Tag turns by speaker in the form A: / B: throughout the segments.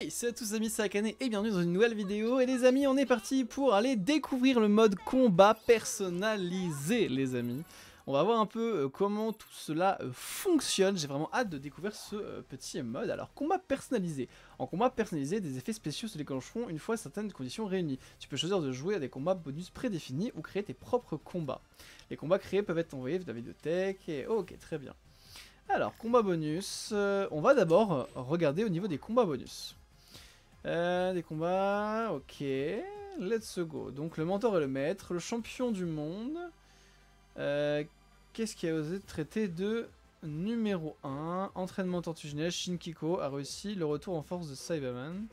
A: Hey, salut à tous amis, c'est Akane et bienvenue dans une nouvelle vidéo. Et les amis, on est parti pour aller découvrir le mode combat personnalisé, les amis. On va voir un peu euh, comment tout cela euh, fonctionne. J'ai vraiment hâte de découvrir ce euh, petit mode. Alors, combat personnalisé. En combat personnalisé, des effets spéciaux se déclencheront une fois certaines conditions réunies. Tu peux choisir de jouer à des combats bonus prédéfinis ou créer tes propres combats. Les combats créés peuvent être envoyés via de tech et... ok, très bien. Alors, combat bonus. on va d'abord regarder au niveau des combats bonus. Euh, des combats, ok. Let's go. Donc le mentor et le maître, le champion du monde. Euh, qu'est-ce qui a osé traiter de numéro 1 Entraînement tortugineux, Shinkiko a réussi le retour en force de Cyberman.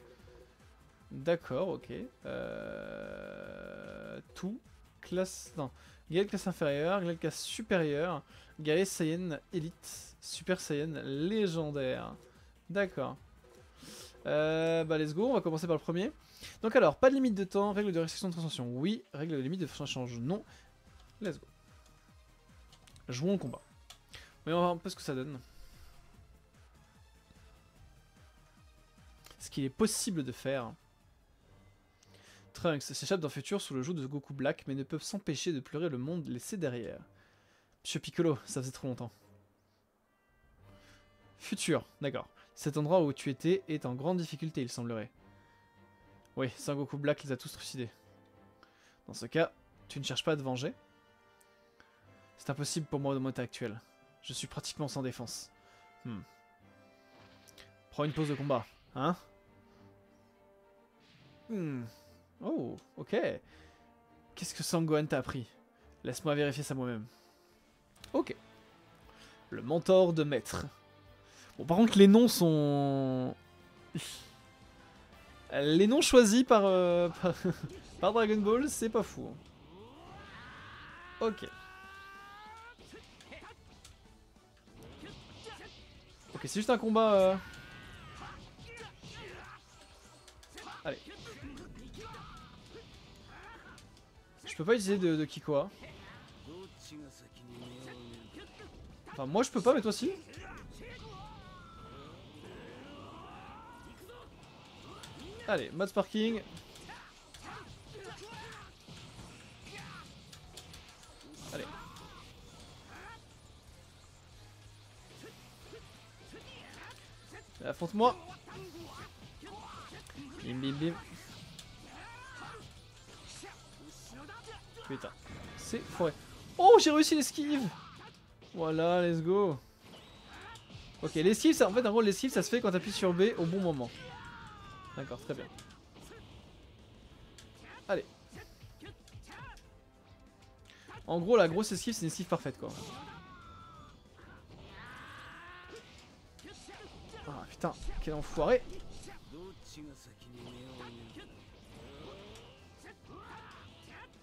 A: D'accord, ok. Euh, tout. Classe... Non. Gale classe inférieure, Gale classe supérieure, Gale Saiyan Elite, Super Saiyan légendaire. D'accord. Euh, bah let's go, on va commencer par le premier. Donc alors, pas de limite de temps, règle de restriction de transmission, oui. Règle de limite de change, non. Let's go. Jouons au combat. Va voir un peu ce que ça donne. Ce qu'il est possible de faire. Trunks s'échappe d'un futur sous le joug de Goku Black, mais ne peuvent s'empêcher de pleurer le monde laissé derrière. Monsieur Piccolo, ça faisait trop longtemps. Futur, d'accord. Cet endroit où tu étais est en grande difficulté, il semblerait. Oui, Sangoku Black les a tous trucidés. Dans ce cas, tu ne cherches pas à te venger? C'est impossible pour moi dans mon état actuel. Je suis pratiquement sans défense. Hmm. Prends une pause de combat, hein? Hmm. Oh, ok. Qu'est-ce que Sangohan t'a appris? Laisse-moi vérifier ça moi-même. Ok. Le mentor de maître. Bon, par contre, les noms sont... les noms choisis par, euh, par, Dragon Ball, c'est pas fou. Ok. Ok, c'est juste un combat... Euh. Allez. Je peux pas utiliser de, de Kikoa. Enfin, moi je peux pas, mais toi si. Allez, mode sparking. Allez. Affronte-moi. Bim bim bim. Putain. C'est forêt. Oh, j'ai réussi l'esquive Voilà, let's go. Ok, l'esquive, en fait, en gros, l'esquive, ça se fait quand t'appuies sur B au bon moment. D'accord, très bien. Allez. En gros, la grosse esquive, c'est une esquive parfaite, quoi. Ah, putain, quel enfoiré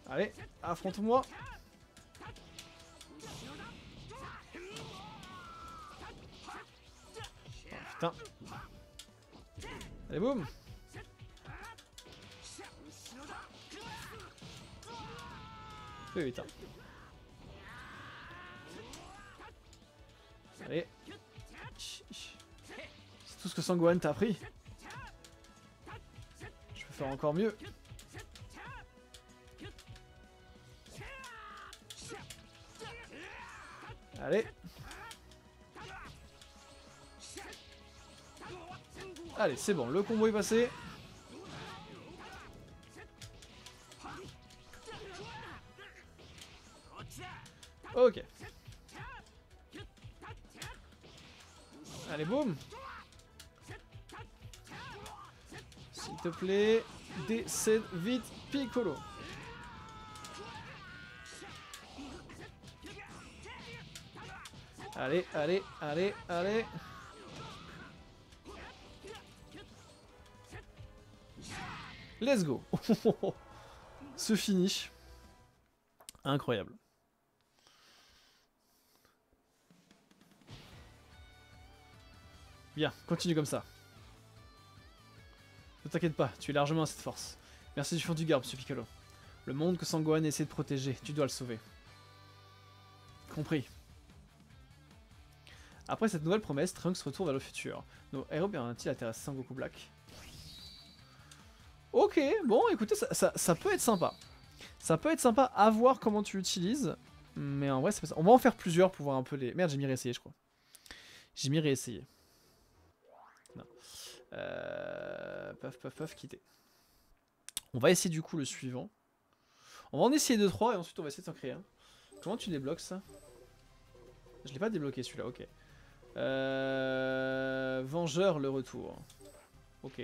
A: Allez, affronte-moi oh, putain Allez, boum Allez. C'est tout ce que Sangohan t'a appris. Je peux faire encore mieux. Allez. Allez, c'est bon, le combo est passé. Ok. Allez, boum S'il te plaît, décède vite, Piccolo. Allez, allez, allez, allez. Let's go Ce finish. Incroyable. Bien, continue comme ça. Ne t'inquiète pas, tu es largement à cette force. Merci du fond du garde, monsieur Piccolo. Le monde que Sangohan essaie de protéger, tu dois le sauver. Compris. Après cette nouvelle promesse, Trunks retourne vers le futur. Nos héros bien-ils intéressent Sangoku Black Ok, bon, écoutez, ça, peut être sympa. Ça peut être sympa à voir comment tu l'utilises. Mais en vrai, c'est pas. On va en faire plusieurs pour voir un peu les... Merde, j'ai mis réessayer, je crois. J'ai mis réessayer. Euh... Paf, paf, paf, quitter. On va essayer du coup le suivant. On va en essayer 2-3 et ensuite on va essayer de s'en créer un. Comment tu débloques ça? Je l'ai pas débloqué celui-là, ok. Euh... Vengeur, le retour. Ok.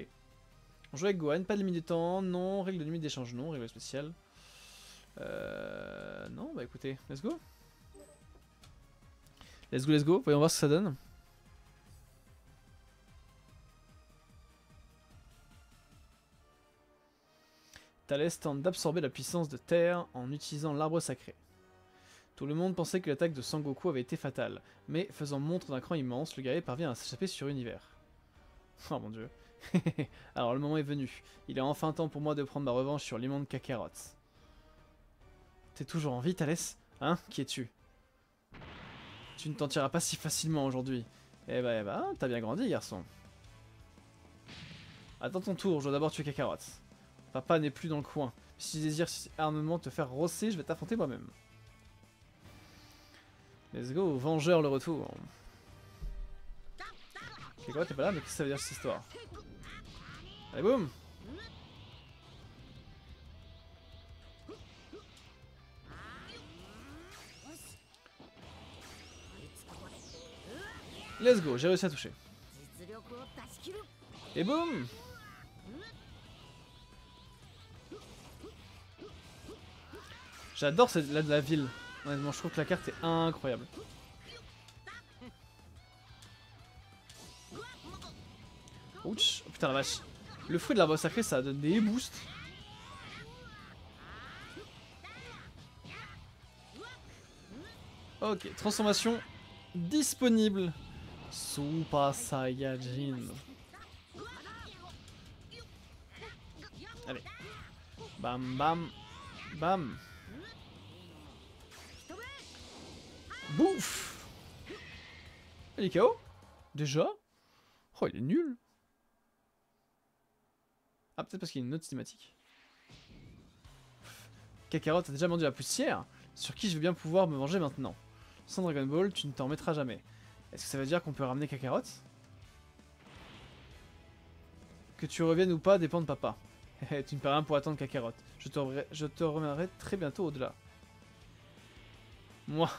A: On joue avec Gohan, pas de limite de temps, non. Règle de limite d'échange, non. Règle spéciale. Euh... Non, bah écoutez, let's go. Let's go, let's go. Voyons voir ce que ça donne. Thalès tente d'absorber la puissance de Terre en utilisant l'arbre sacré. Tout le monde pensait que l'attaque de Sangoku avait été fatale, mais faisant montre d'un cran immense, le guerrier parvient à s'échapper sur Univers. Oh mon dieu. Alors le moment est venu. Il est enfin temps pour moi de prendre ma revanche sur l'immonde Kakarot. T'es toujours en vie, Thalès Hein? Qui es-tu? Tu ne t'en tireras pas si facilement aujourd'hui. Eh bah, eh bah, t'as bien grandi, garçon. Attends ton tour, je dois d'abord tuer Kakarot. Papa n'est plus dans le coin. Si tu désires armement te faire rosser, je vais t'affronter moi-même. Let's go, Vengeur le retour. C'est quoi, t'es pas là, mais qu'est-ce que ça veut dire cette histoire Allez, boum Let's go, j'ai réussi à toucher. Et boum J'adore cette de la ville. Honnêtement, je trouve que la carte est incroyable. Ouch, oh, putain la vache. Le fruit de l'arbre sacré, ça donne des boosts. Ok, transformation disponible. Super Saiyajin. Allez. Bam bam. Bam. Bouf Il est KO Déjà? Oh, il est nul Ah, peut-être parce qu'il y a une autre cinématique. Kakarot a déjà mordu la poussière, sur qui je vais bien pouvoir me venger maintenant? Sans Dragon Ball, tu ne t'en remettras jamais. Est-ce que ça veut dire qu'on peut ramener Kakarot? Que tu reviennes ou pas dépend de papa. tu ne peux rien pour attendre Kakarot. Je te, je très bientôt au-delà. Moi.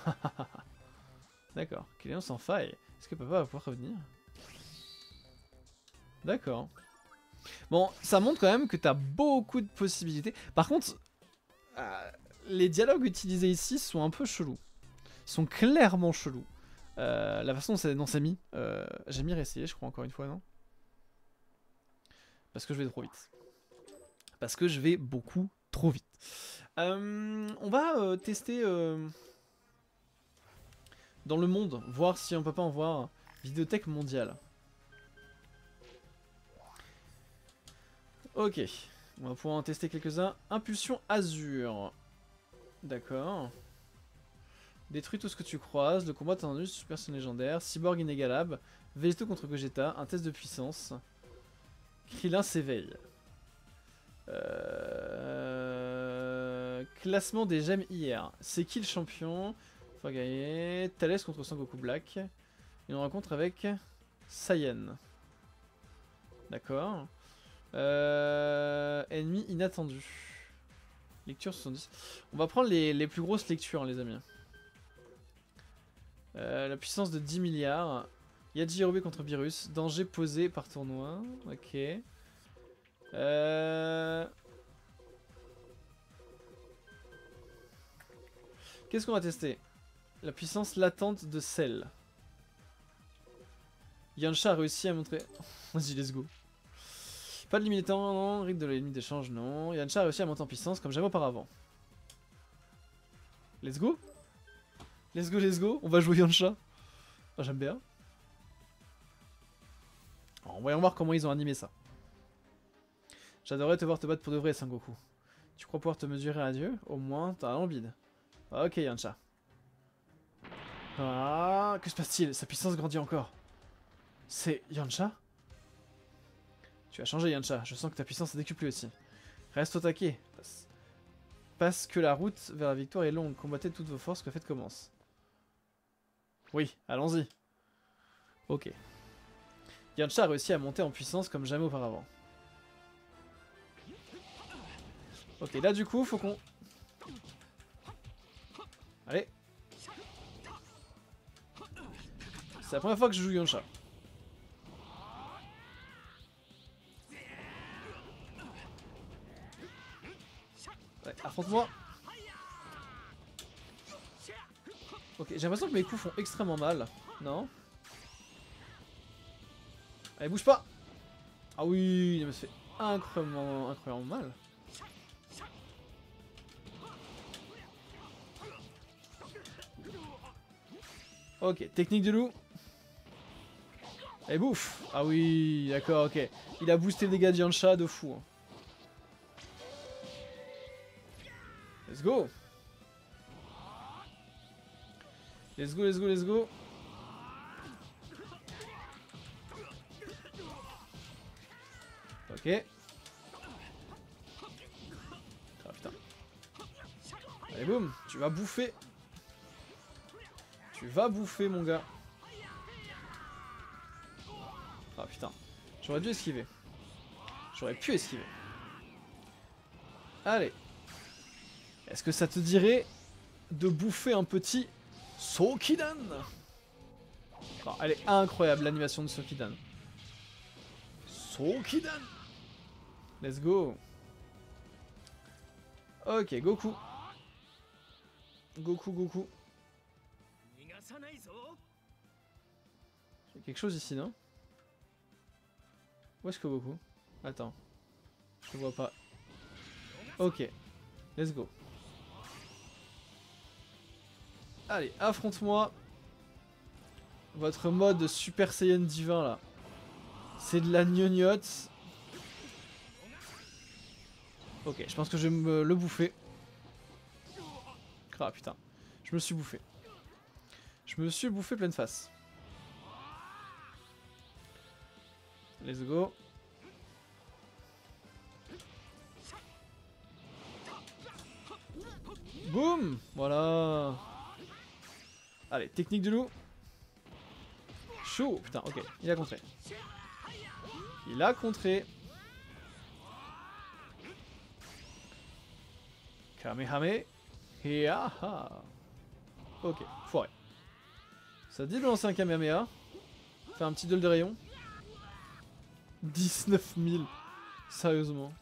A: D'accord. Kéléon sans faille. Est-ce que papa va pouvoir revenir? D'accord. Bon, ça montre quand même que t'as beaucoup de possibilités. Par contre, euh, les dialogues utilisés ici sont un peu chelous. Ils sont clairement chelous. Euh, la façon dont c'est- mis, euh, j'ai mis réessayer, je crois, encore une fois, non? Parce que je vais trop vite. Parce que je vais beaucoup trop vite. On va tester dans le monde, voir si on peut pas en voir Vidéothèque mondiale. Ok, on va pouvoir en tester quelques-uns. Impulsion Azur. D'accord. Détruis tout ce que tu croises. Le combat tendu, super son légendaire. Cyborg inégalable. Végétaux contre Gogeta. Un test de puissance. Krillin s'éveille. Euh... Classement des gemmes hier. C'est qui le champion? Faut gagner. Thalès contre Sangoku Black. Une rencontre avec Saiyan. D'accord. Euh... Ennemi inattendu. Lecture 70. On va prendre les, les plus grosses lectures, hein, les amis. Euh, la puissance de 10 milliards. Yajirobe contre Virus. Danger posé par tournoi. Ok. Euh... Qu'est-ce qu'on va tester? La puissance latente de Cell. Yansha a réussi à montrer... Vas-y, let's go. Pas de temps, non. Rythme de la limite d'échange, non. Yansha a réussi à monter en puissance comme jamais auparavant. Let's go Let's go, let's go. On va jouer Yansha. Oh, J'aime bien. Alors, voyons voir comment ils ont animé ça. J'adorerais te voir te battre pour de vrai, Sangoku. Tu crois pouvoir te mesurer à Dieu? Au moins, t'as un bide. Ok, Yansha. Ah, que se passe-t-il? Sa puissance grandit encore. C'est Yansha Tu as changé Yancha, je sens que ta puissance est décuplée aussi. Reste au taquet. Parce- Parce que la route vers la victoire est longue. Combattez toutes vos forces, que la fête commence. Oui, allons-y. Ok. Yancha a réussi à monter en puissance comme jamais auparavant. Ok, là du coup, faut qu'on... Allez. C'est la première fois que je joue Yancha. Ouais, affronte-moi. Ok, j'ai l'impression que mes coups font extrêmement mal. Non Allez, bouge pas Ah oui, il me fait incroyablement, incroyablement mal. Ok, technique de loup. Allez, bouffe Ah oui, d'accord, ok. Il a boosté les dégâts de Yancha de fou. hein. Let's go Let's go, let's go, let's go Ok. Ah putain. Allez boum, tu vas bouffer. Tu vas bouffer mon gars. putain. J'aurais dû esquiver. J'aurais pu esquiver. Allez. Est-ce que ça te dirait de bouffer un petit Sokidan? Elle est incroyable l'animation de Sokidan. Sokidan Let's go Ok, Goku. Goku, Goku. Il y a quelque chose ici, non? Où est-ce que Goku? Attends. Je vois pas. Ok. Let's go. Allez, affronte-moi. Votre mode Super Saiyan divin, là. C'est de la gnognotte. Ok, je pense que je vais me le bouffer. Ah putain. Je me suis bouffé. Je me suis bouffé pleine face. Let's go. Boum Voilà Allez, technique de loup. Chaud Putain, ok, il a contré. Il a contré. Kamehame. Hiaha. Ok, foiré. Ça dit de lancer un Kamehameha. Faire un petit duel de rayon. 19 000. Sérieusement.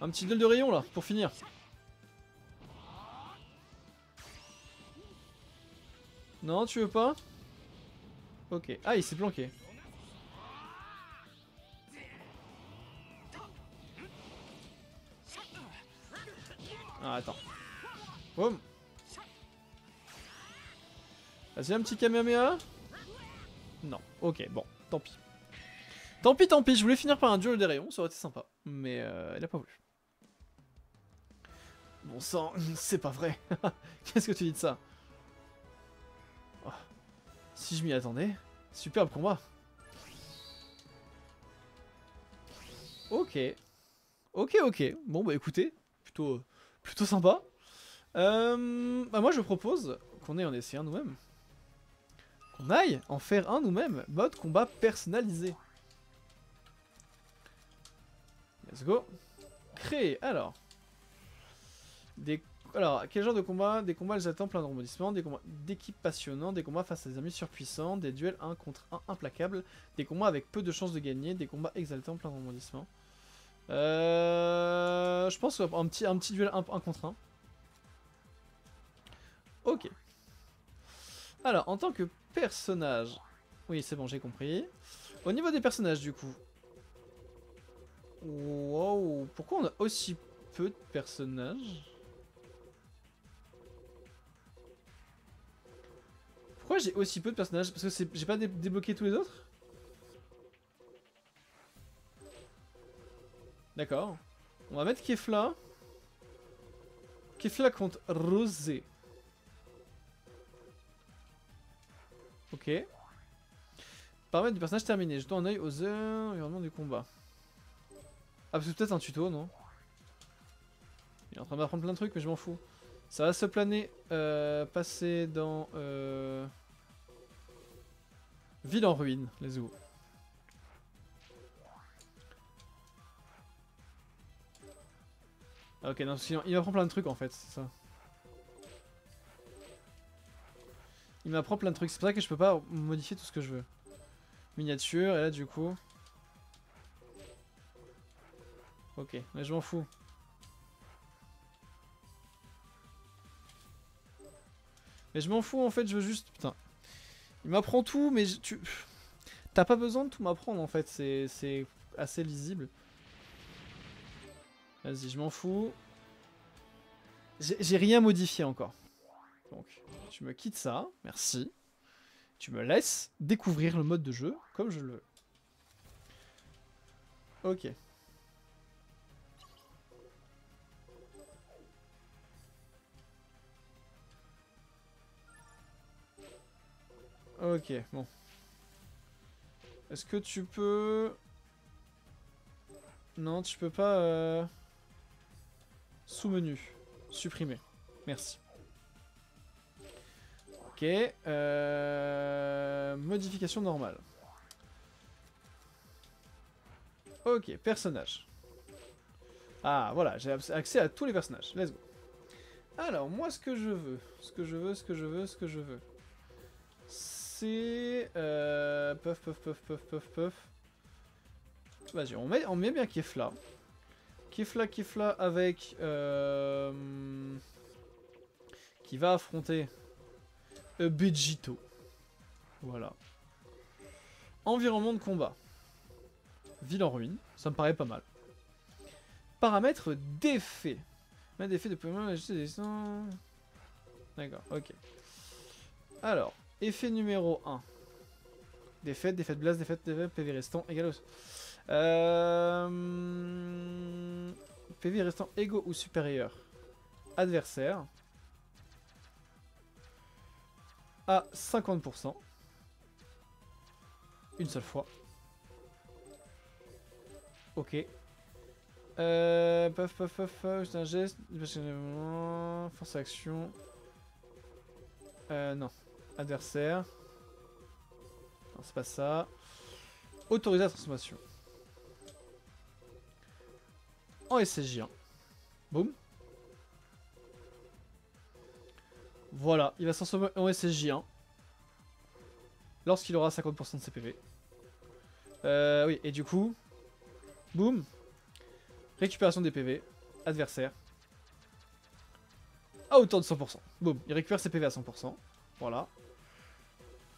A: Un petit duel de rayon là, pour finir. Non, tu veux pas? Ok. Ah, il s'est planqué. Ah, attends. Boum Vas-y, un petit Kamehameha? Non. Ok, bon, tant pis. Tant pis, tant pis, je voulais finir par un duel des rayons, ça aurait été sympa. Mais euh, il a pas voulu. Bon sang, c'est pas vrai. Qu'est-ce que tu dis de ça? Oh. Si je m'y attendais, superbe combat. Ok. Ok, ok. Bon bah écoutez, plutôt, plutôt sympa. Euh, bah moi je propose qu'on ait en essayé un nous-mêmes. Qu'on aille en faire un nous-mêmes. Mode combat personnalisé. Let's go. Créer. Alors. Des... Alors, quel genre de combat Des combats exaltants plein de rebondissements, des combats d'équipes passionnants, des combats face à des amis surpuissants, des duels 1 contre 1 implacables, des combats avec peu de chances de gagner, des combats exaltants plein de rebondissements. Euh... Je pense un petit, un petit duel 1, 1 contre 1. Ok. Alors, en tant que personnage... Oui, c'est bon, j'ai compris. Au niveau des personnages, du coup... Wow, pourquoi on a aussi peu de personnages Pourquoi j'ai aussi peu de personnages Parce que j'ai pas dé- débloqué tous les autres D'accord. On va mettre Kefla. Kefla contre Rosé. Ok. Paramètres du personnage terminé. Jetons un œil aux heures environnement du combat. Ah, c'est peut-être un tuto, non Il est en train d'apprendre plein de trucs, mais je m'en fous. Ça va se planer, euh, passer dans... Euh... Ville en ruine, les go. Ah, ok, non, sinon, il m'apprend plein de trucs en fait, c'est ça. Il m'apprend plein de trucs, c'est pour ça que je peux pas modifier tout ce que je veux. Miniature, et là du coup... Ok, mais je m'en fous. Mais je m'en fous en fait, je veux juste... Putain. Il m'apprend tout, mais je- tu... T'as pas besoin de tout m'apprendre en fait, c'est assez lisible. Vas-y, je m'en fous. J'ai j'ai rien modifié encore. Donc, tu me quittes ça, merci. Tu me laisses découvrir le mode de jeu comme je le veux. Ok. Ok, bon. Est-ce que tu peux... Non, tu peux pas... euh, Sous-menu. Supprimer. Merci. Ok. euh, Modification normale. Ok, personnage. Ah, voilà, j'ai accès à tous les personnages. Let's go. Alors, moi, ce que je veux, ce que je veux, ce que je veux, ce que je veux, Euh, puff, puff, puff, puff, puff, puff. Vas-y, on met, on met bien Kefla. Kefla, Kefla avec... euh, qui va affronter euh, Vegito. Voilà. Environnement de combat. Ville en ruine, ça me paraît pas mal. Paramètres d'effet. Mettre d'effet de Pokémon. D'accord, ok. Alors, effet numéro 1. Défaite, défaite blast, défaite, défaite, PV restant égal au... Euh... PV restant égaux ou supérieur. Adversaire. À 50%. Une seule fois. Ok. Euh, paf, paf, paf, juste un geste, passionnément, force action. Euh, non. Adversaire. Non, c'est pas ça. Autoriser la transformation. En SSJ1. Boum. Voilà, il va se transformer en SSJ1. Lorsqu'il aura 50% de ses PV. Euh, oui, et du coup... Boum. Récupération des PV. Adversaire. À hauteur de 100%. Boum, il récupère ses PV à 100%. Voilà.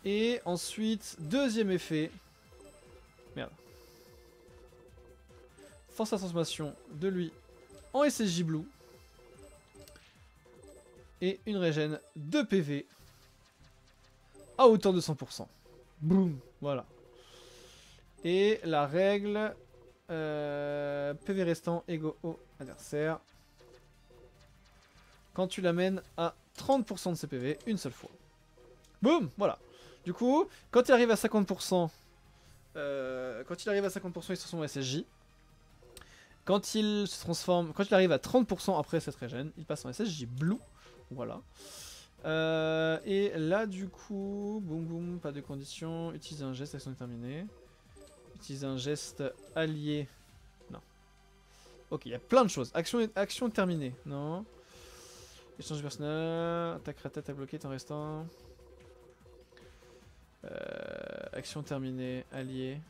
A: Et ensuite, deuxième effet. Merde. Force à transformation de lui en SSJ Blue. Et une régène de PV à hauteur de 100%. Boum, voilà. Et la règle euh, PV restant égaux au adversaire. Quand tu l'amènes à 30% de ses PV une seule fois. Boum, voilà. Du coup, quand il arrive à 50%, euh, quand il arrive à 50%, il se transforme en SSJ. Quand il se transforme, quand il arrive à 30% après cette régène, il passe en SSJ Blue. Voilà. Euh, et là, du coup, boum boum, pas de condition. Utiliser un geste, action terminée. Utiliser un geste allié. Non. Ok, il y a plein de choses. Action, action terminée. Non. Échange personnel. Attaque raté, attaque bloquée, temps restant. Euh, action terminée, allié.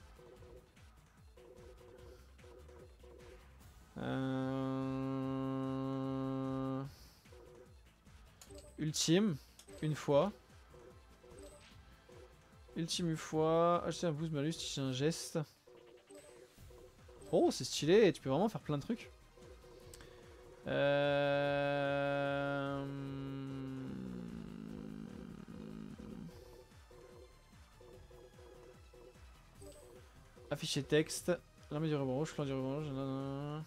A: Euh... Ultime, une fois. Ultime une fois. Acheter un boost malus, utiliser un geste. Oh, c'est stylé, tu peux vraiment faire plein de trucs. Euh... Afficher texte. L'armée du ruban rouge, clan du ruban rouge. nanana.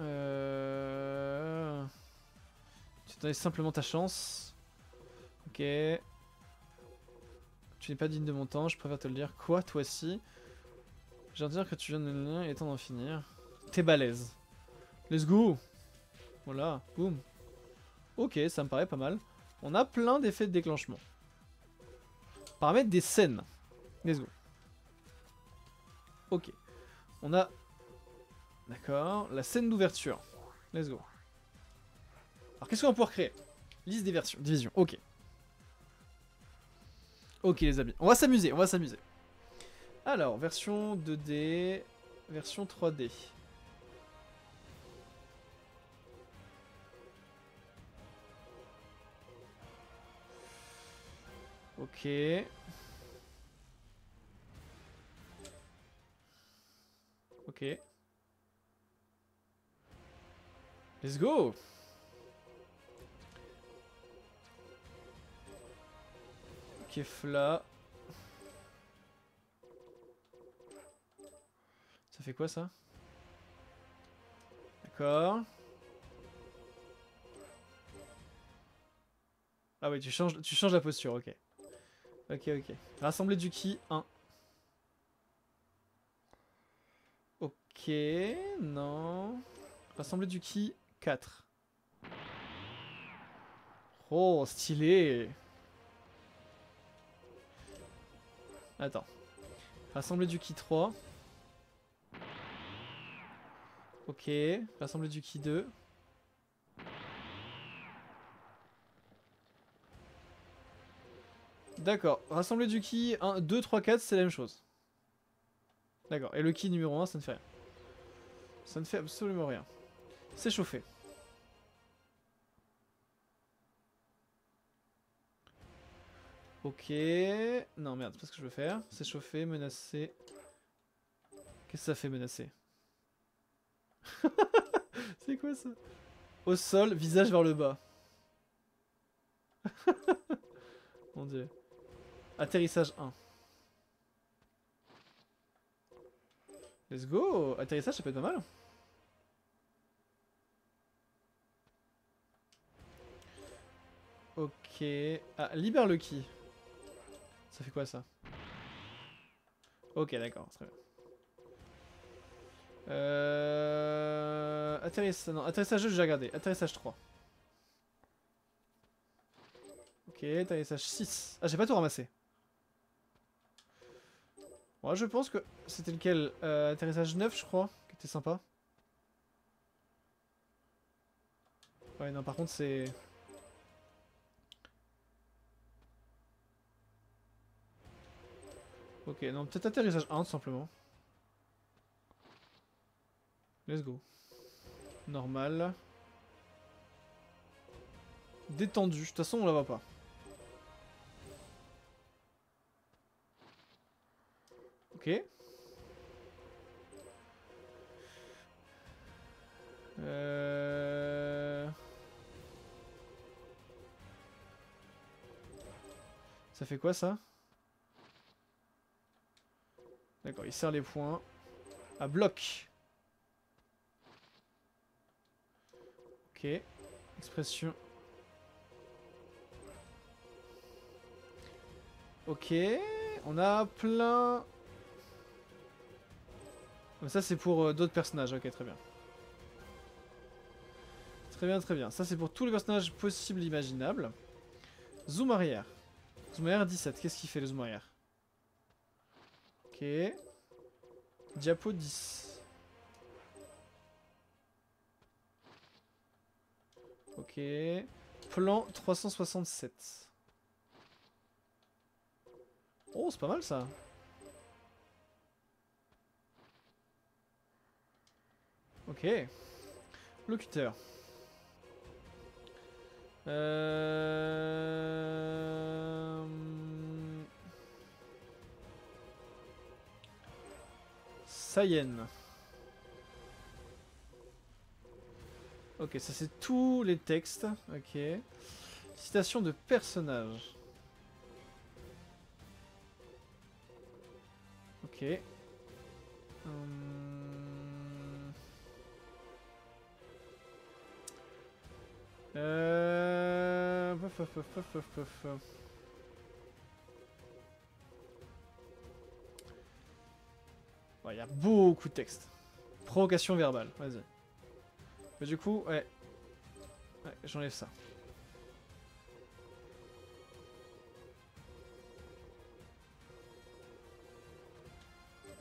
A: Euh... Tu donnais simplement ta chance. Ok. Tu n'es pas digne de mon temps, je préfère te le dire. Quoi, toi aussi? J'ai dire que tu viens de lire et temps d'en finir. T'es balèze. Let's go Voilà, boum. Ok, ça me paraît pas mal. On a plein d'effets de déclenchement. Paramètres des scènes. Let's go. Ok. On a... D'accord. La scène d'ouverture. Let's go. Alors qu'est-ce qu'on va pouvoir créer? Liste des versions. Division. Ok. Ok les amis. On va s'amuser. On va s'amuser. Alors, version 2D. Version 3D. Ok. Ok. Let's go Kefla. Ça fait quoi ça? D'accord. Ah oui, tu changes, tu changes la posture, ok. Ok, ok. Rassembler du ki 1. Ok, non. Rassembler du ki 4. Oh, stylé Attends. Rassembler du ki 3. Ok. Rassembler du ki 2. D'accord. Rassembler du ki 1, 2, 3, 4, c'est la même chose. D'accord. Et le ki numéro 1, ça ne fait rien. Ça ne fait absolument rien. C'est chauffé. Ok. Non, merde, c'est pas ce que je veux faire. C'est chauffé, menacer. Qu'est-ce que ça fait menacer C'est quoi ça? Au sol, visage vers le bas. Mon dieu. Atterrissage 1. Let's go Atterrissage, ça peut être pas mal. Ok. Ah, libère le qui Ça fait quoi ça? Ok, d'accord, très bien. Euh... Atterrissage... Non, atterrissage 2, j'ai regardé. Atterrissage 3. Ok, atterrissage 6. Ah, j'ai pas tout ramassé. Moi, je pense que c'était lequel? Euh, Atterrissage 9, je crois, qui était sympa. Ouais, non, par contre, c'est... Ok, non, peut-être atterrissage 1, tout simplement. Let's go. Normal. Détendu. De toute façon, on la voit pas. Ok. Euh... Ça fait quoi ça? D'accord, il serre les points. À bloc. Ok. Expression. Ok. On a plein... Ça c'est pour euh, d'autres personnages, ok très bien. Très bien, très bien. Ça c'est pour tous les personnages possibles imaginables. Zoom arrière. Zoom arrière 17, qu'est-ce qu'il fait le zoom arrière? Ok. Diapo 10. Ok. Plan 367. Oh, c'est pas mal ça. Ok. Locuteur. Euh... Sayen. Ok, ça c'est tous les textes. Ok. Citation de personnages. Ok. Hum. Euh... Il y a beaucoup de texte. Provocation verbale, vas-y. Mais du coup, ouais. ouais J'enlève ça.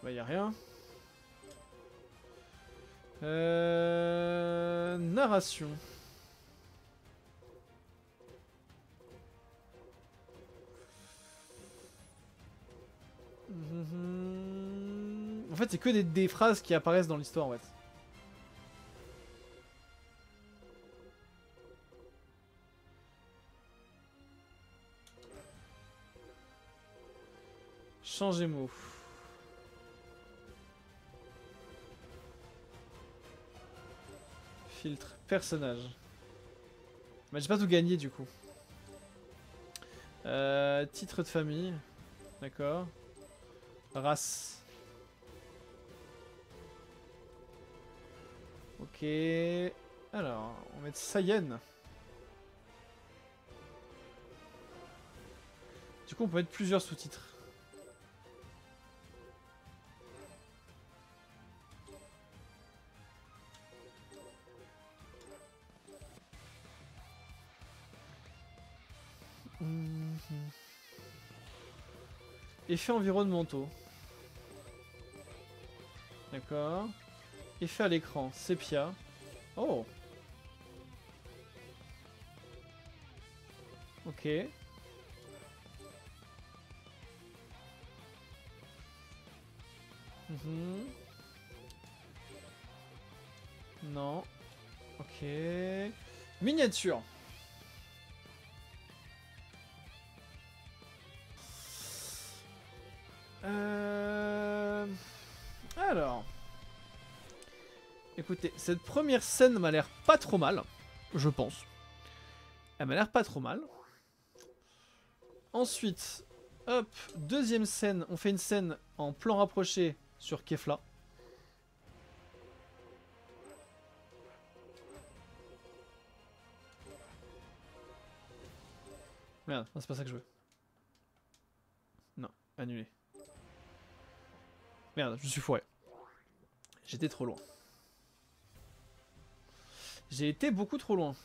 A: Bah, y a rien. Euh... Narration. En fait, c'est que des, phrases qui apparaissent dans l'histoire, en fait. Changer mot. Filtre. Personnage. Mais j'ai pas tout gagné du coup. Euh, titre de famille. D'accord. Race. Alors, on va mettre Saiyan. Du coup, on peut mettre plusieurs sous-titres. Effets environnementaux. D'accord. Effet à l'écran. Sepia. Oh. Ok. Mhm. Non. Ok. Miniature. Écoutez, cette première scène m'a l'air pas trop mal, je pense. Elle m'a l'air pas trop mal. Ensuite, hop, deuxième scène, on fait une scène en plan rapproché sur Kefla. Merde, c'est pas ça que je veux. Non, annulé. Merde, je suis fourré. J'étais trop loin. J'ai été beaucoup trop loin.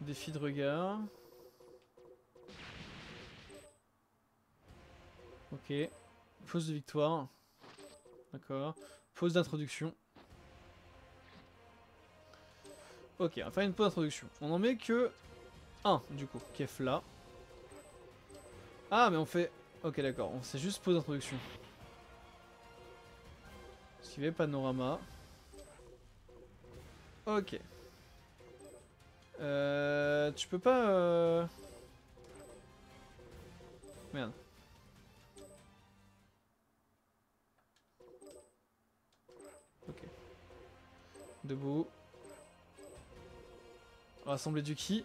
A: Défi de regard. Ok. Pause de victoire. D'accord. Pause d'introduction. Ok, on va faire une pause d'introduction. On en met que 1 du coup. Kefla. Ah, mais on fait. Ok, d'accord. On fait juste pause d'introduction. Esquiver panorama. Ok. Euh, tu peux pas... Euh... Merde. Ok. Debout. Rassembler du ki.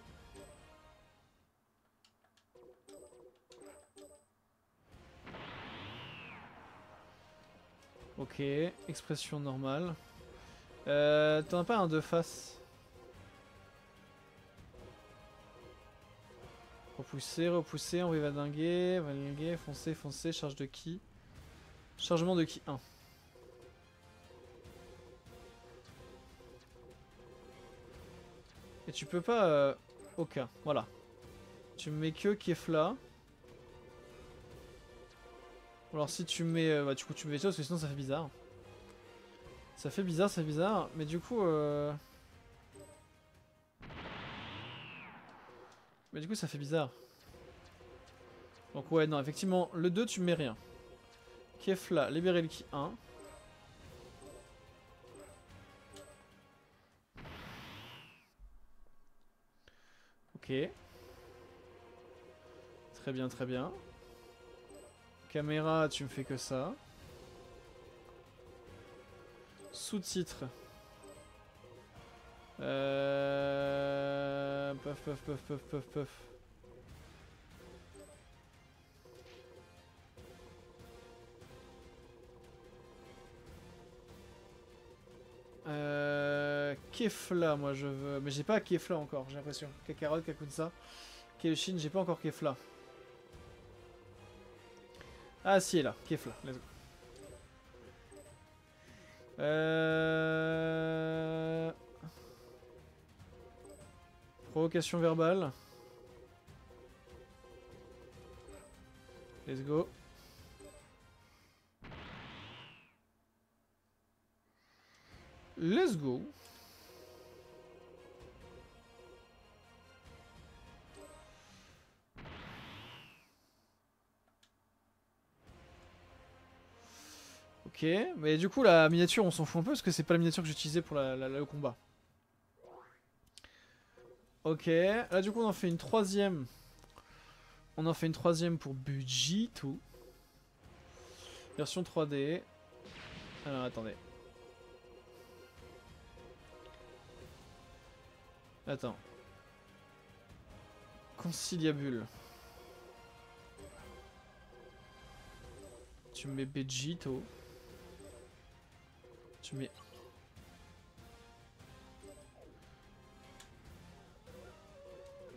A: Ok, expression normale. Euh, T'en as pas un de face? Repousser, repousser, on va dinguer, dinguer, foncer, foncer, charge de qui? Chargement de qui? 1. Et tu peux pas... Euh, aucun, voilà. Tu mets que Kefla. Alors si tu mets... Euh, bah du coup tu mets ça parce que sinon ça fait bizarre. Ça fait bizarre, c'est bizarre. Mais du coup... Euh... Mais du coup ça fait bizarre. Donc ouais non effectivement le 2 tu mets rien. Kefla, libérer le ki 1. Ok. Très bien, très bien. Caméra, tu me fais que ça. Sous-titres. Euh... Puff, puff, puff, puff, puff, puff. Euh... Kefla, moi je veux. Mais j'ai pas Kefla encore, j'ai l'impression. Kakarot, Kakunsa. Kelshin, j'ai pas encore Kefla. Ah si, elle est là, Kefla, let's go. Euh... Provocation verbale. Let's go. Let's go. Ok, mais du coup la miniature on s'en fout un peu parce que c'est pas la miniature que j'utilisais pour la- le combat. Ok, là du coup on en fait une troisième. On en fait une troisième pour Budgito. Version 3D. Alors attendez. Attends. Conciliabule. Tu mets Vegito. Mets...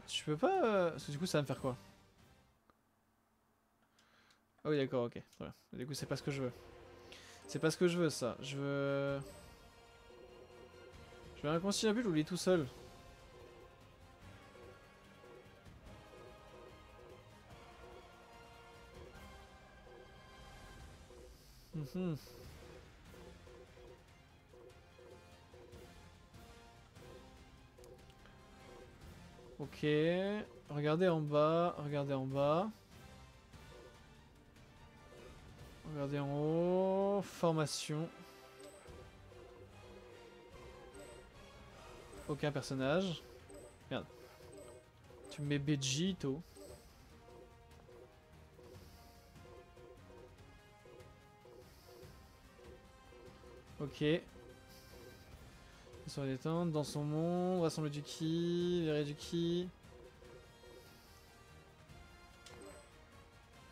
A: Tu peux pas... euh, Parce que du coup ça va me faire quoi? Ah oui d'accord, ok. Du coup c'est pas ce que je veux. C'est pas ce que je veux ça. Je veux... Je veux un conciliabule ou il est tout seul? Mhm. Ok, regardez en bas, regardez en bas. Regardez en haut, formation. Aucun personnage. Merde. Tu mets Vegito. Ok. Sur les dans son monde, rassembler du ki, virer du ki.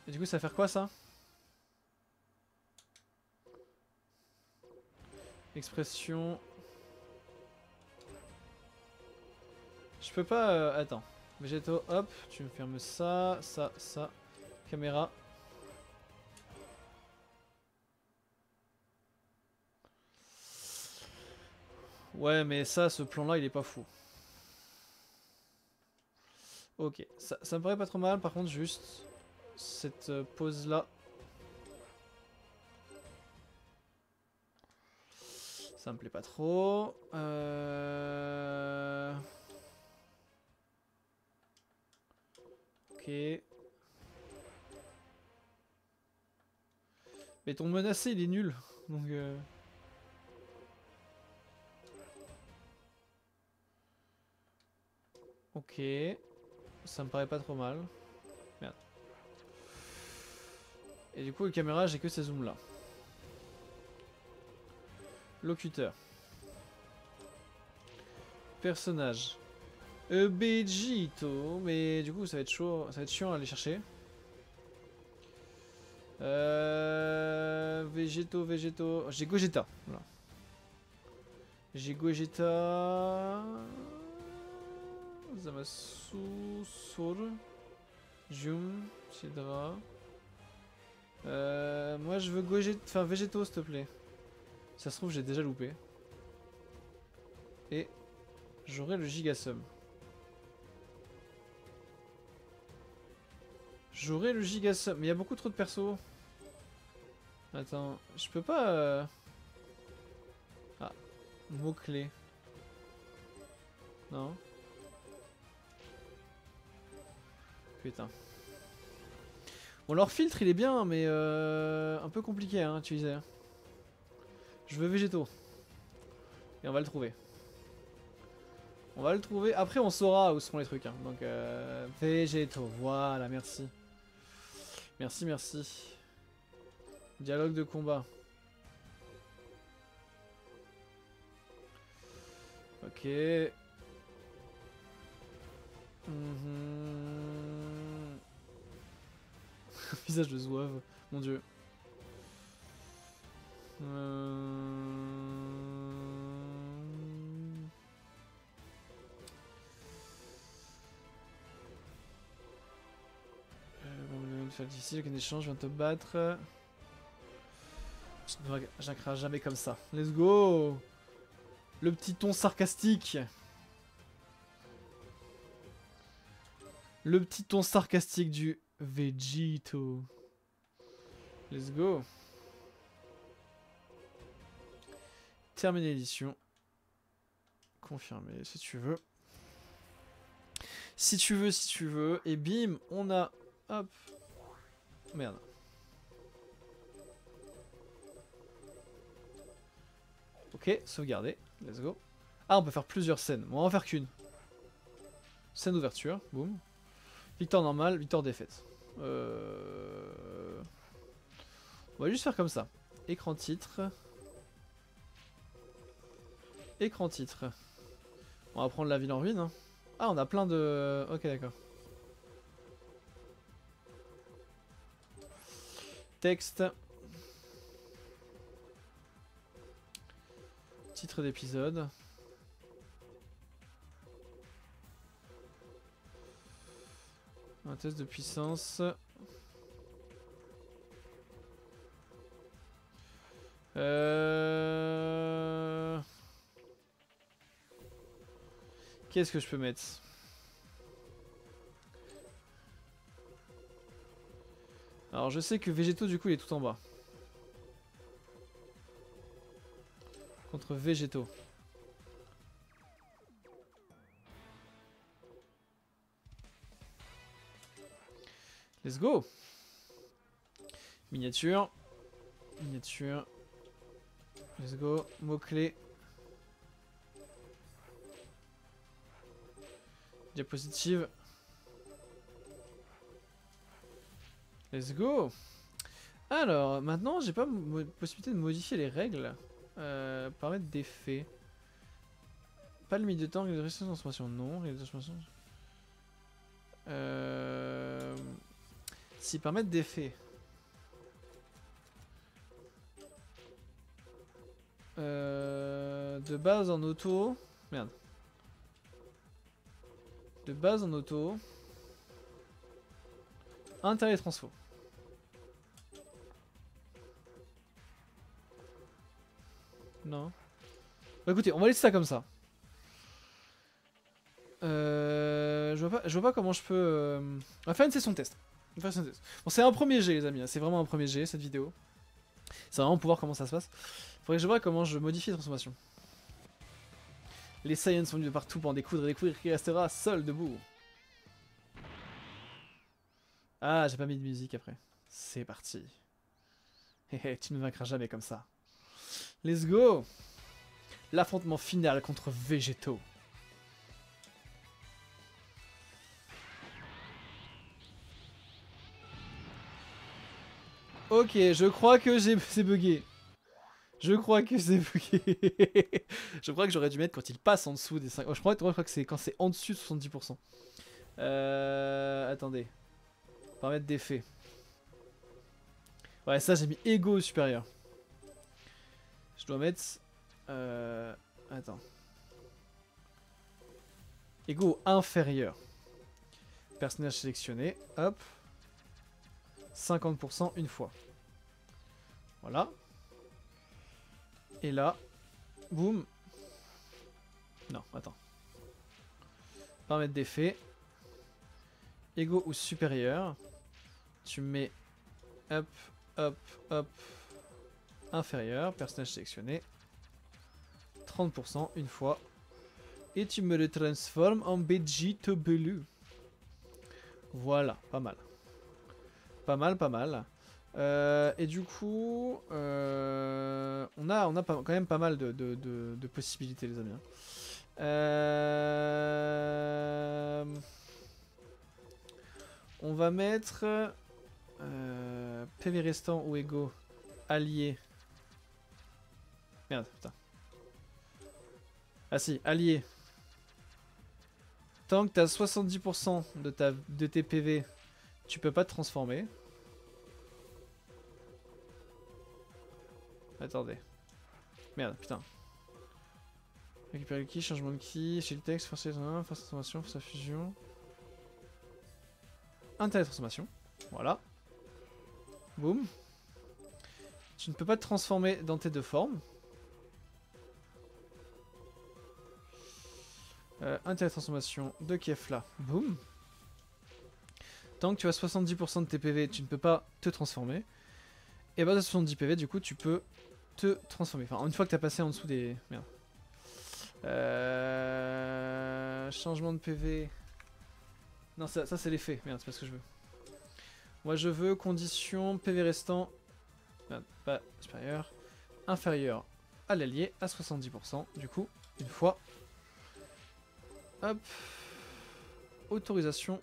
A: Et du coup, ça va faire quoi ça? Expression. Je peux pas. euh, attends. Végétaux, hop, tu me fermes ça, ça, ça. Caméra. Ouais, mais ça, ce plan-là, il est pas fou. Ok, ça, me paraît pas trop mal. Par contre, juste cette euh, pause-là. Ça me plaît pas trop. Euh... Ok. Mais ton menacé, il est nul. Donc... Euh... Ok. Ça me paraît pas trop mal. Merde. Et du coup, le caméra, j'ai que ces zooms là. Locuteur. Personnage. Euh, Vegito. Mais du coup, ça va être chaud. Ça va être chiant à aller chercher. Euh, végétaux, végétaux. J'ai Gogeta. Voilà. J'ai Gogeta. Zamasu, Sol, Jum, Shidra. Euh, moi je veux Gogeta, enfin végétaux s'il te plaît. Ça se trouve j'ai déjà loupé. Et j'aurai le Gigasum. J'aurai le Gigasum. Mais il y a beaucoup trop de persos. Attends, je peux pas... euh, Ah, mot-clé. Non Putain. Bon, leur filtre il est bien, mais euh, un peu compliqué hein, à utiliser. Je veux végétaux. Et on va le trouver. On va le trouver. Après, on saura où seront les trucs. hein. Donc, euh, végétaux. Voilà, merci. Merci, merci. Dialogue de combat. Ok. Mhm. visage de zouave, mon dieu. Euh... Euh, bon, on va faire difficile, aucun échange, je viens de te battre. Je jamais comme ça. Let's go Le petit ton sarcastique Le petit ton sarcastique du Vegito. Let's go. Terminer l'édition. Confirmer si tu veux. Si tu veux, si tu veux. Et bim, on a... Hop. Merde. Ok, sauvegarder. Let's go. Ah, on peut faire plusieurs scènes. On va en faire qu'une. Scène d'ouverture. Boum. Victoire normale, victoire défaite. Euh... On va juste faire comme ça. Écran titre. Écran titre. On va prendre la ville en ruine. Hein. Ah, on a plein de... Ok, d'accord. Texte. Titre d'épisode. Un test de puissance. Euh... Qu'est-ce que je peux mettre? Alors je sais que végétaux du coup il est tout en bas. Contre végétaux. Let's go Miniature. Miniature. Let's go. Mots-clés. Diapositive. Let's go Alors, maintenant, j'ai pas possibilité de modifier les règles. Euh, paramètres d'effet. Pas limite de temps, de transformation, non. transformation. Euh... Si, paramètres d'effet. Euh, de base en auto. Merde. De base en auto. Intérêt transfo. Non. Bah écoutez, on va laisser ça comme ça. Euh, je, vois pas, je vois pas comment je peux... Euh, on va faire une session test. Bon, c'est un premier jet, les amis. Hein. C'est vraiment un premier jet, cette vidéo. C'est vraiment pour voir comment ça se passe. Faudrait que je vois comment je modifie les transformations. Les Saiyans sont venus de partout pour en découdre et découvrir qui restera seul debout. Ah, j'ai pas mis de musique après. C'est parti. tu ne vaincras jamais comme ça. Let's go L'affrontement final contre Végétaux. Ok, je crois que c'est bugué. Je crois que c'est bugué. je crois que j'aurais dû mettre quand il passe en dessous des 5. je, crois, que c'est quand c'est en dessus de 70%. Euh, attendez. Paramètre d'effet. Ouais, ça j'ai mis ego supérieur. Je dois mettre... Euh, attends. Ego inférieur. Personnage sélectionné. Hop. 50% une fois. Voilà. Et là, boum. Non, attends. Paramètre d'effet. Ego ou supérieur. Tu mets hop, hop, hop. Inférieur. Personnage sélectionné. 30% une fois. Et tu me le transformes en Vegito Blue. Voilà, pas mal. Pas mal, pas mal. Euh, et du coup, euh, on a, on a quand même pas mal de, possibilités, les amis. Hein. Euh, on va mettre PV restant ou ego allié. Merde, putain. Ah si, allié. Tant que t'as 70% de, ta, de tes PV, tu peux pas te transformer. Attendez. Merde, putain. Récupérer le key, changement de key, chez le texte, force force transformation, force fusion. Intérêt transformation. Voilà. Boum. Tu ne peux pas te transformer dans tes deux formes. Euh, un télétransformation de Kefla. Boum. Tant que tu as 70% de tes PV, tu ne peux pas te transformer. Et bah, à 70 PV, du coup, tu peux te transformer. Enfin, une fois que tu as passé en dessous des... Merde. Euh... Changement de PV. Non, ça, ça c'est l'effet. Merde, c'est pas ce que je veux. Moi, je veux condition PV restant. Merde, pas supérieur. Inférieur à l'allié à 70%. Du coup, une fois. Hop. Autorisation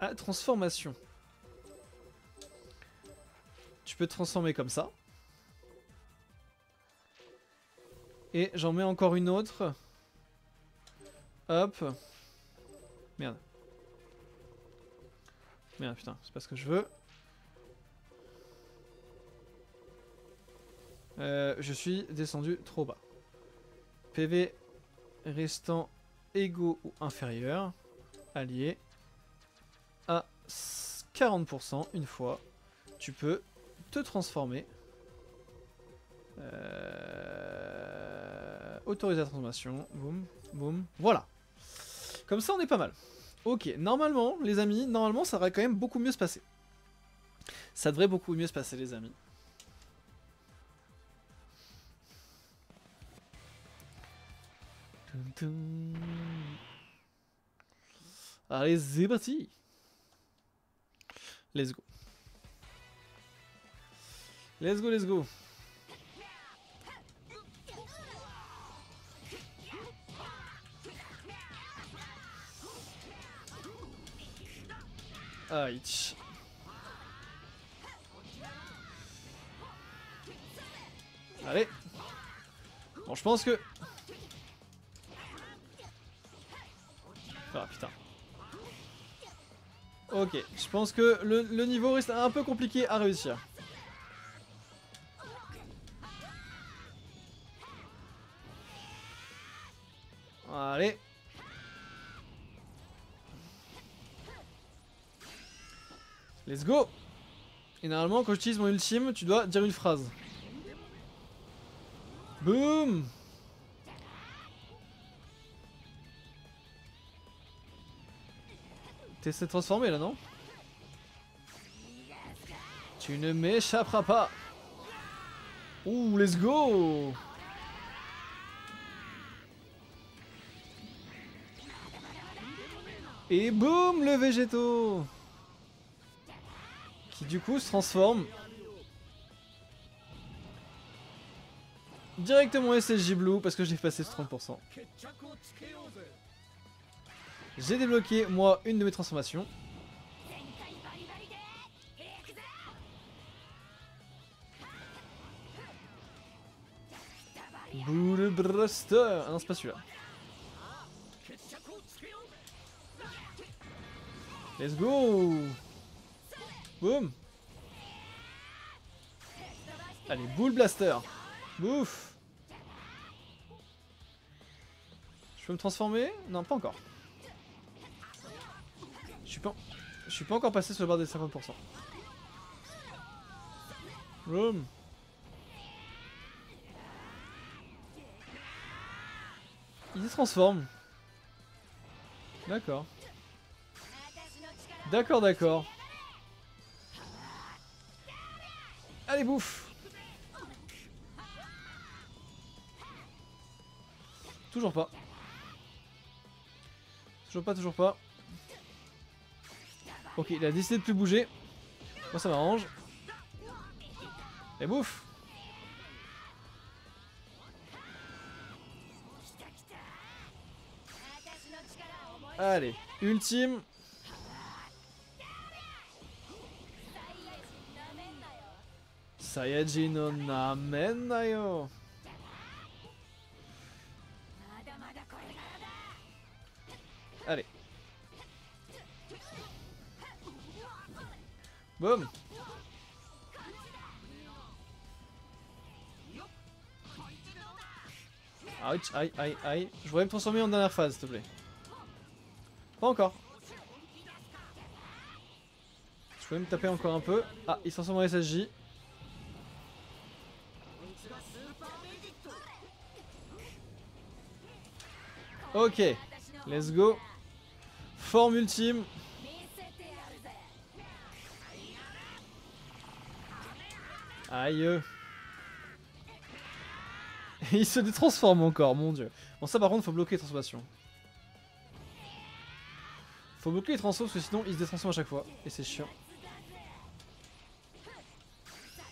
A: à transformation. Tu peux te transformer comme ça. Et j'en mets encore une autre. Hop. Merde. Merde, putain, c'est pas ce que je veux. Euh, je suis descendu trop bas. PV restant égaux ou inférieur. Allié. À 40% une fois. Tu peux te transformer. Euh... Autoriser la transformation. Boum, boum. Voilà. Comme ça, on est pas mal. Ok, normalement, les amis, normalement, ça devrait quand même beaucoup mieux se passer. Ça devrait beaucoup mieux se passer, les amis. Allez, c'est parti Let's go. Let's go, let's go. Aïe. Allez. Bon, je pense que... Ah, putain. Ok, je pense que le, niveau reste un peu compliqué à réussir. Allez. Let's go Et normalement, quand j'utilise mon ultime, tu dois dire une phrase. Boum T'essaies de transformer là, non? Tu ne m'échapperas pas! Ouh, let's go! Et boum, le végétaux Qui du coup se transforme directement SSJ Blue parce que j'ai passé ce 30%. J'ai débloqué, moi, une de mes transformations. Boule Blaster ah Non, c'est pas celui-là. Let's go Boum Allez, Boule Blaster Bouf Je peux me transformer? Non, pas encore. Je suis pas... Je suis pas encore passé sur le bar des 50%. Boum Il se transforme. D'accord. D'accord, d'accord. Allez, bouffe Toujours pas. Toujours pas, toujours pas. Ok, il a décidé de plus bouger. Moi, ça m'arrange. Et bouffe Allez, ultime. Saiyajin no namen da yo. Boum Aïe, aïe, aïe, aïe. Je voudrais me transformer en dernière phase, s'il te plaît. Pas encore. Je peux même taper encore un peu. Ah, il se transforme en SSJ. Ok, let's go. Forme ultime. Aïe. il se détransforme encore, mon dieu. Bon, ça par contre, faut bloquer les transformations. Faut bloquer les transformations parce que sinon il se détransforme à chaque fois. Et c'est chiant.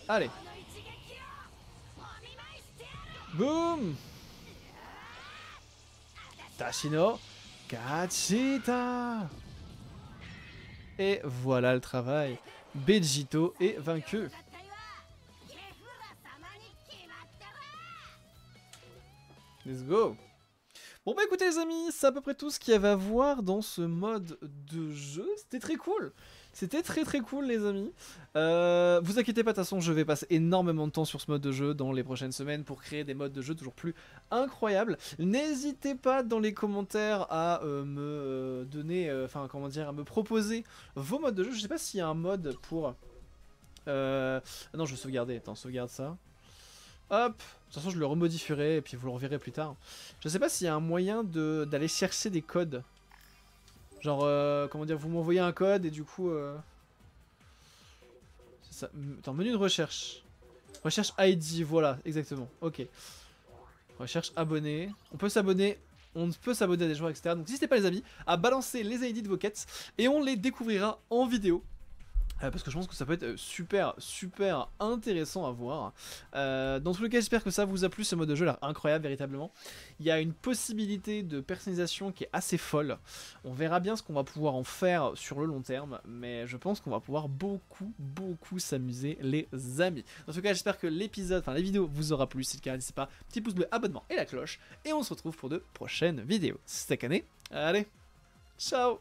A: Allez. Boum Tashino Kachita Et voilà le travail. Begito est vaincu. Let's go Bon bah écoutez les amis, c'est à peu près tout ce qu'il y avait à voir dans ce mode de jeu. C'était très cool c'était très très cool les amis. Euh, vous inquiétez pas, de toute façon je vais passer énormément de temps sur ce mode de jeu dans les prochaines semaines pour créer des modes de jeu toujours plus incroyables. N'hésitez pas dans les commentaires à euh, me euh, donner, enfin comment dire, à me proposer vos modes de jeu. Je sais pas s'il y a un mode pour... Non je vais sauvegarder, attends sauvegarde ça. Hop, toute façon je le remodifierai et puis vous le reverrez plus tard. Je sais pas s'il y a un moyen d'aller chercher des codes Genre, euh, comment dire, vous m'envoyez un code et du coup... Euh... Ça. Attends, menu de recherche. Recherche ID, voilà, exactement. Ok. Recherche abonné. On peut s'abonner. On peut s'abonner à des joueurs externes. Donc n'hésitez pas les amis à balancer les ID de vos quêtes et on les découvrira en vidéo. Euh, parce que je pense que ça peut être euh, super super intéressant à voir. Euh, dans tous les cas j'espère que ça vous a plu, ce mode de jeu l'air incroyable véritablement. Il y a une possibilité de personnalisation qui est assez folle. On verra bien ce qu'on va pouvoir en faire sur le long terme, mais je pense qu'on va pouvoir beaucoup beaucoup s'amuser les amis. Dans tous les cas j'espère que l'épisode, enfin la vidéo vous aura plu, si c'est le cas n'hésitez pas, petit pouce bleu, abonnement et la cloche, et on se retrouve pour de prochaines vidéos. C'était Canet, allez, ciao